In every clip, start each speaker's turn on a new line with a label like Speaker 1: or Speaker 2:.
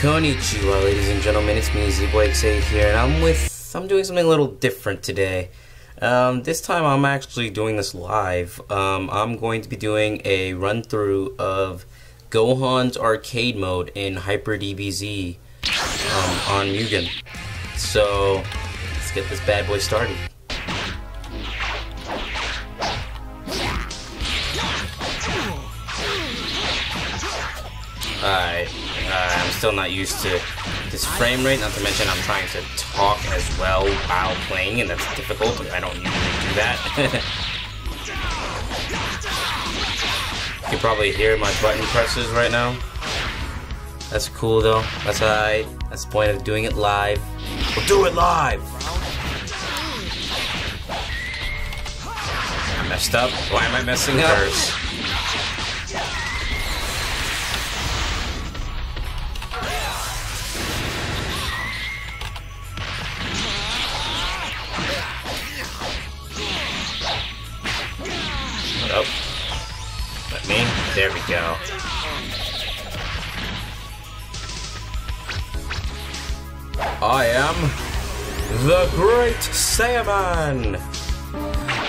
Speaker 1: Konnichiwa, ladies and gentlemen. It's me, Z-Boy here, and I'm with. I'm doing something a little different today. Um, this time, I'm actually doing this live. Um, I'm going to be doing a run through of Gohan's arcade mode in Hyper DBZ um, on Mugen. So, let's get this bad boy started. Alright, still not used to this frame rate, not to mention I'm trying to talk as well while playing, and that's difficult. I don't usually do that. you can probably hear my button presses right now. That's cool though. That's alright. That's the point of doing it live. We'll do it live! I messed up. Why am I messing up? Oh. There we go. I am the Great Saiyaman!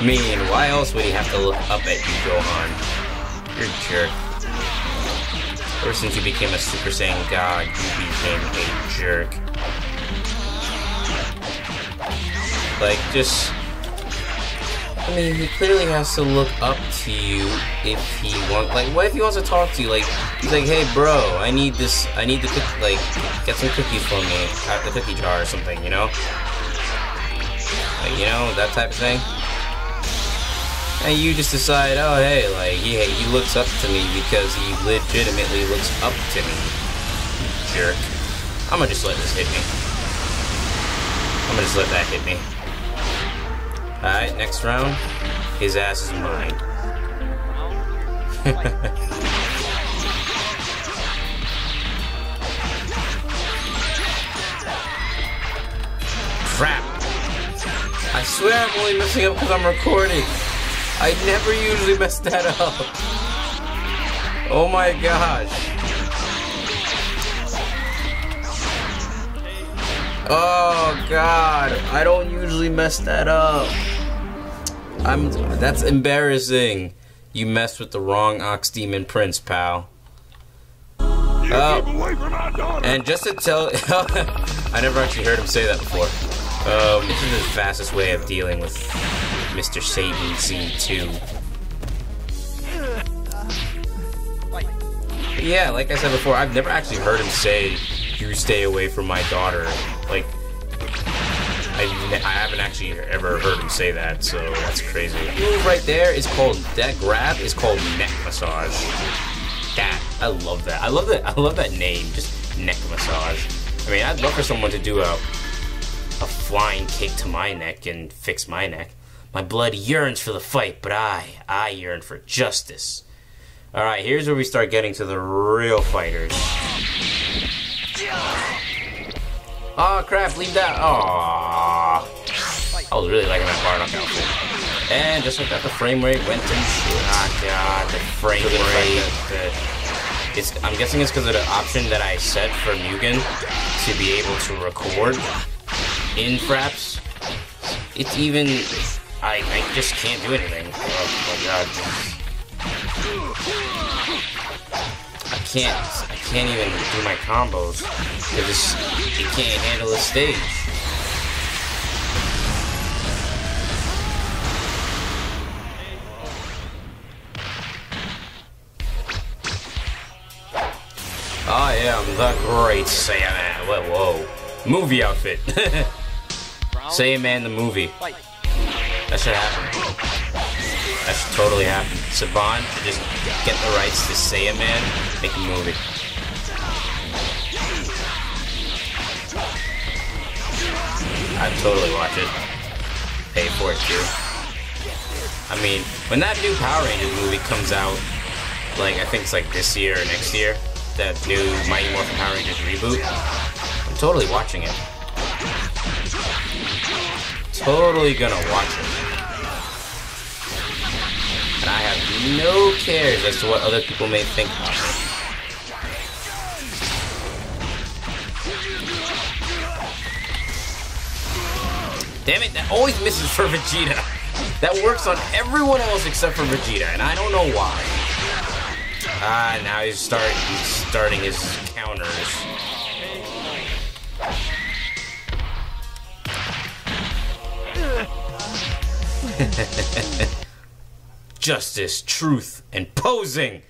Speaker 1: Mean, why else would he have to look up at you, Gohan? You're a jerk. Ever since you became a Super Saiyan God, you became a jerk. Like, just I mean, he clearly has to look up to you if he wants. Like, what if he wants to talk to you? Like, he's like, "Hey, bro, I need this. I need the cook. Like, get some cookies for me at the cookie jar or something. You know, like, you know that type of thing." And you just decide, oh, hey, like, he he looks up to me because he legitimately looks up to me. Jerk. I'm gonna just let this hit me. I'm gonna just let that hit me. Alright, next round. His ass is mine. Crap! I swear I'm only messing up because I'm recording. I never usually mess that up. Oh my gosh. Oh god, I don't usually mess that up. I'm that's embarrassing. You messed with the wrong Ox Demon Prince, pal. Oh, and just to tell, I never actually heard him say that before. Um, this is the fastest way of dealing with Mr. Satan Z2. Yeah, like I said before, I've never actually heard him say, "You stay away from my daughter." Like, I, I haven't actually ever heard him say that, so that's crazy. move right there is called that grab is called neck massage. That I love that. I love that. I love that name. Just neck massage. I mean, I'd love for someone to do a a flying kick to my neck and fix my neck. My blood yearns for the fight, but I I yearn for justice. All right, here's where we start getting to the real fighters. Oh crap, leave that. Aww. I was really liking that Bardock outfit. And just like that, the frame rate went to shit. Ah god, the frame rate. it's, I'm guessing it's because of the option that I set for Mugen to be able to record in Fraps. It's even. I, I just can't do anything. Oh my god. I can't. I can't even do my combos. It just. It can't handle the stage. Ah, I am the great Saiyaman. Whoa, whoa. Movie outfit. Saiyaman the movie. That should happen. That should totally happen. Saban should just get the rights to Saiyaman. make a movie. I'd totally watch it. Pay for it too. I mean, when that new Power Rangers movie comes out, like I think it's like this year or next year, that new Mighty Morphin Power Rangers reboot, I'm totally watching it. Totally gonna watch it. no cares as to what other people may think. Damn it, that always misses for Vegeta. That works on everyone else except for Vegeta, and I don't know why. Ah, uh, now he's, start, he's starting his counters. Justice, truth, and posing.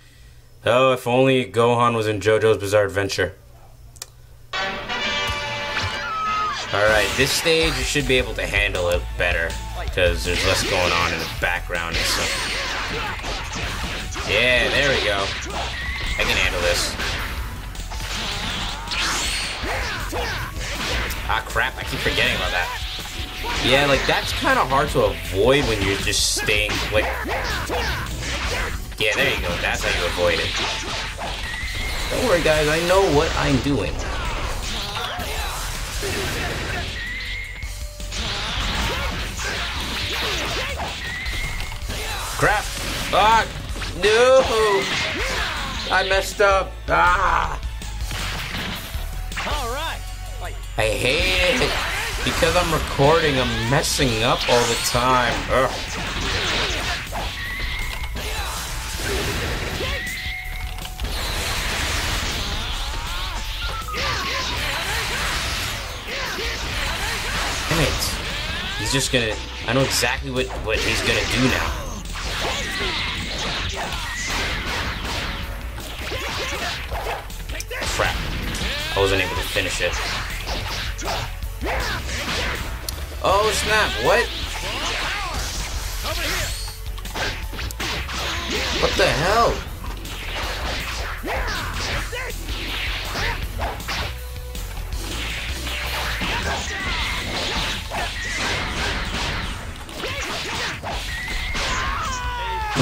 Speaker 1: Oh, if only Gohan was in JoJo's Bizarre Adventure. Alright, this stage you should be able to handle it better. Because there's less going on in the background and stuff. Yeah, there we go. I can handle this. Ah, crap, I keep forgetting about that. Yeah, like, that's kind of hard to avoid when you're just staying, like... Yeah, there you go. That's how you avoid it. Don't worry, guys. I know what I'm doing. Crap! Ah! No! I messed up. Ah!
Speaker 2: All right.
Speaker 1: I hate it. Because I'm recording, I'm messing up all the time. Ugh. Damn it. He's just gonna... I know exactly what, what he's gonna do now. Crap. I wasn't able to finish it. Oh snap, what? What the hell?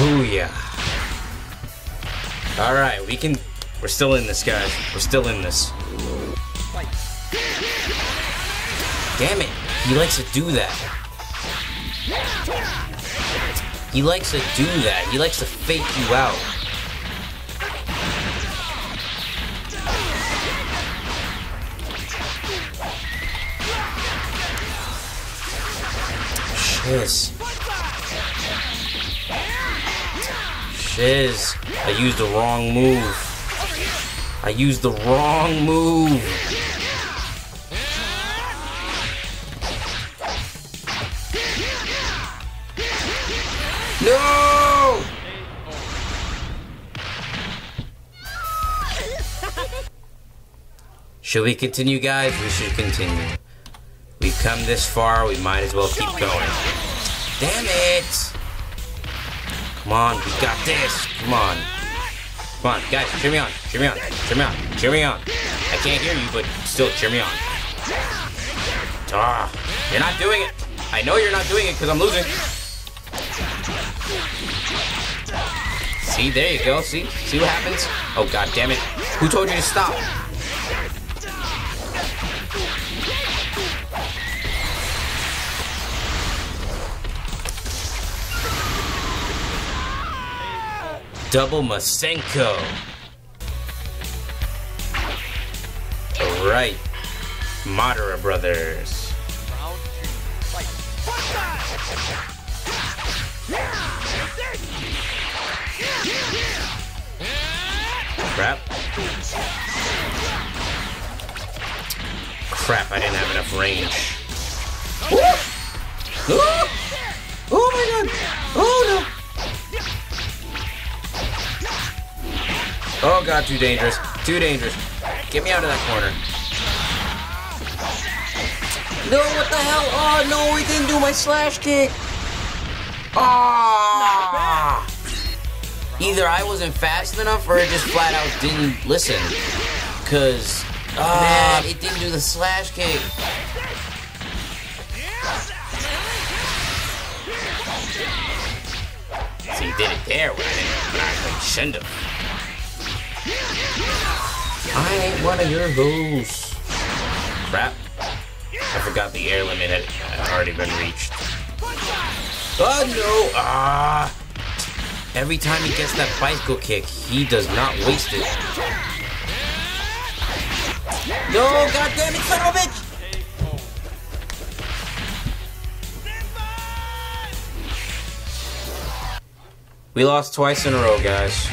Speaker 1: Ooh yeah. Alright, we can... We're still in this, guys. We're still in this. Damn it. He likes to do that. He likes to do that. He likes to fake you out. Shiz. Shiz. I used the wrong move. I used the wrong move. Should we continue, guys? We should continue. We've come this far, we might as well keep going. Damn it! Come on, we got this. Come on. Come on, guys, cheer me on, cheer me on, cheer me on, cheer me on. I can't hear you, but still cheer me on. Ah, you're not doing it. I know you're not doing it because I'm losing. See, there you go. See? See what happens? Oh, god damn it. Who told you to stop? Double Masenko. Alright. Madara Brothers.
Speaker 2: Round two. Fight.
Speaker 1: Crap. Crap, I didn't have enough range. Oh, oh my god! Oh no! Oh god, too dangerous. Too dangerous. Get me out of that corner. No, what the hell? Oh no, he didn't do my slash kick. Ah! Either I wasn't fast enough or it just flat out didn't listen. Cause ah, it didn't do the slash kick. See, he did it there when I didn't when I played Shunda. I ain't one of your ghouls. Crap. I forgot the air limit had already been reached. Oh no! Ah! Every time he gets that bicycle kick, he does not waste it. No, goddamn it, son of a bitch! We lost twice in a row, guys.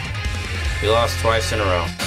Speaker 1: We lost twice in a row.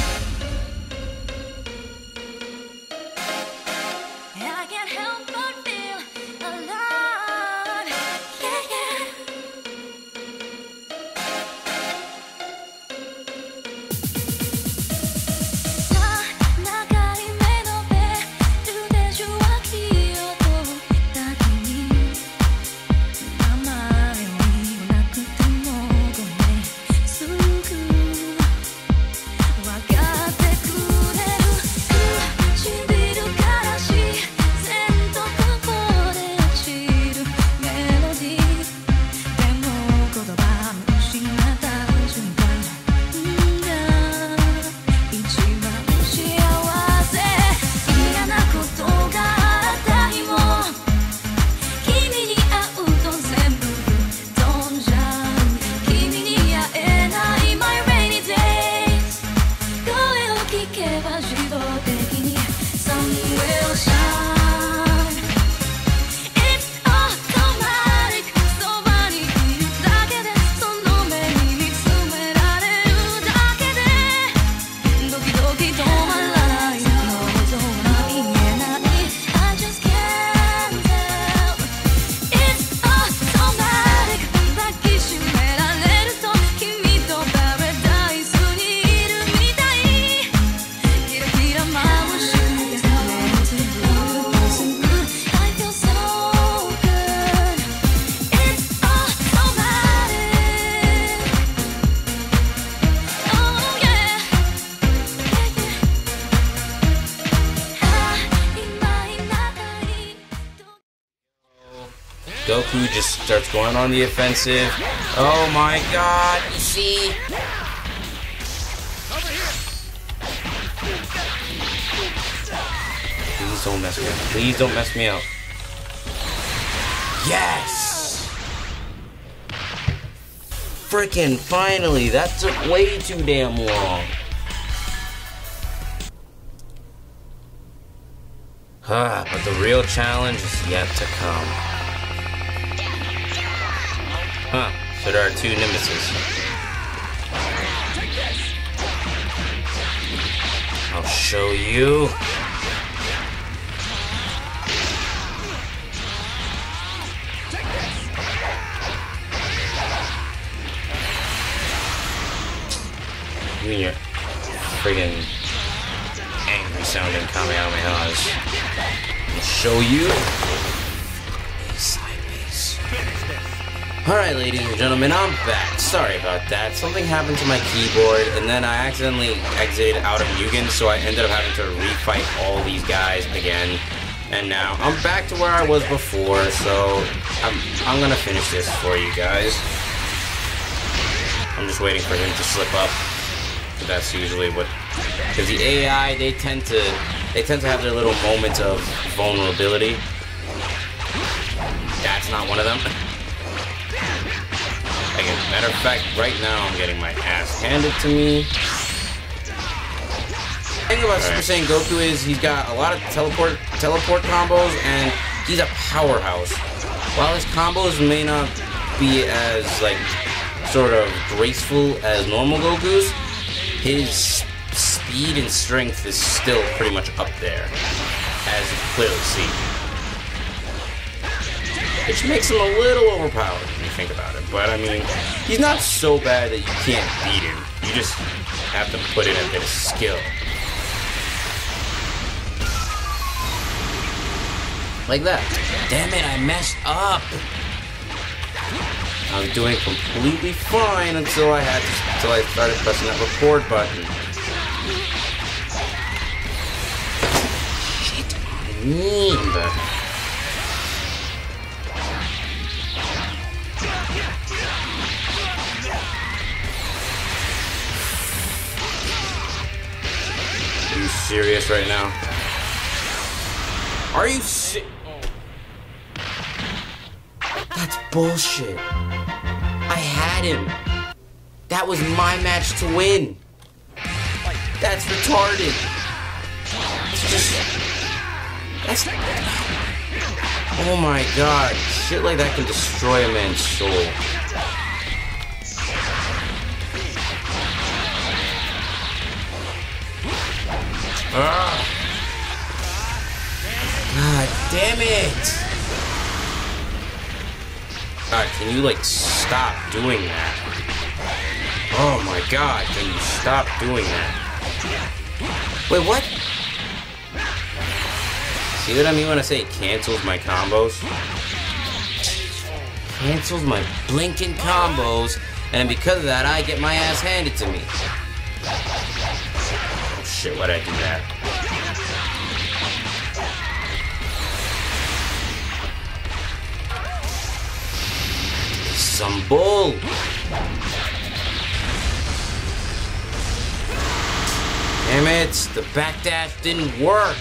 Speaker 1: On the offensive. Oh my god, you see? Please don't mess me up. Please don't mess me up. Yes! Freaking finally! That took way too damn long. Ah, but the real challenge is yet to come. Huh, so there are two nemesis. I'll show you. You and your friggin' angry sounding Kamehamehas. I'll show you. Alright, ladies and gentlemen, I'm back. Sorry about that. Something happened to my keyboard, and then I accidentally exited out of Mugen, so I ended up having to refight all these guys again. And now I'm back to where I was before, so I'm, I'm gonna finish this for you guys. I'm just waiting for him to slip up. That's usually what because the AI they tend to they tend to have their little moments of vulnerability. That's not one of them. Matter of fact, right now I'm getting my ass handed to me. The thing about Super Saiyan Goku is he's got a lot of teleport teleport combos and he's a powerhouse. While his combos may not be as like sort of graceful as normal Goku's, his speed and strength is still pretty much up there, as you can clearly see. Which makes him a little overpowered when you think about it. But I mean, he's not so bad that you can't beat him. You just have to put in a bit of skill. Like that. Damn it, I messed up. I was doing completely fine until I had to, until I started pressing that record button. Shit, I serious right now? Are you si- That's bullshit. I had him. That was my match to win. That's retarded. It's just. That's. Oh my god. Shit like that can destroy a man's soul. Ah. God damn it! God, can you like stop doing that? Oh my god, can you stop doing that? Wait, what? See what I mean when I say it cancels my combos? Cancels my blinking combos, and because of that, I get my ass handed to me. Shit, why'd I do that? Some bull! Damn it, the backdash didn't work.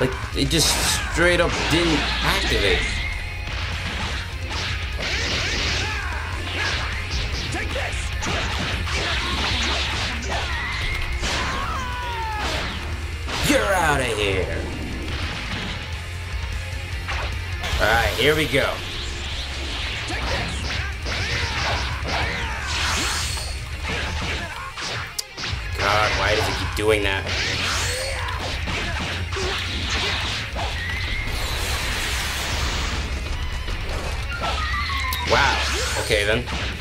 Speaker 1: Like, it just straight up didn't activate. You're out of here. Alright, here we go. God, why does it keep doing that? Wow. Okay then.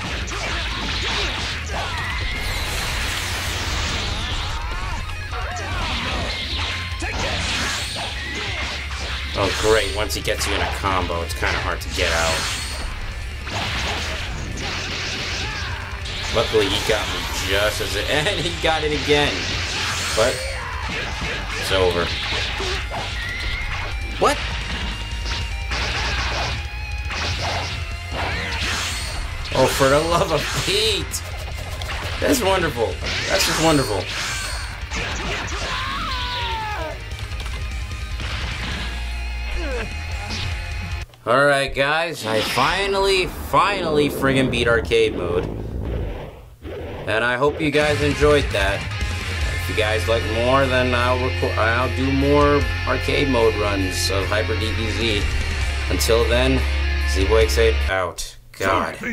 Speaker 1: Oh great, once he gets you in a combo, it's kind of hard to get out. Luckily he got me just as it, and he got it again. But, it's over. What? Oh, for the love of Pete! That's wonderful. That's just wonderful. Alright, guys, I finally, finally friggin' beat arcade mode. And I hope you guys enjoyed that. If you guys like more, then I'll record, I'll do more arcade mode runs of Hyper DBZ. Until then, Z8 out. God.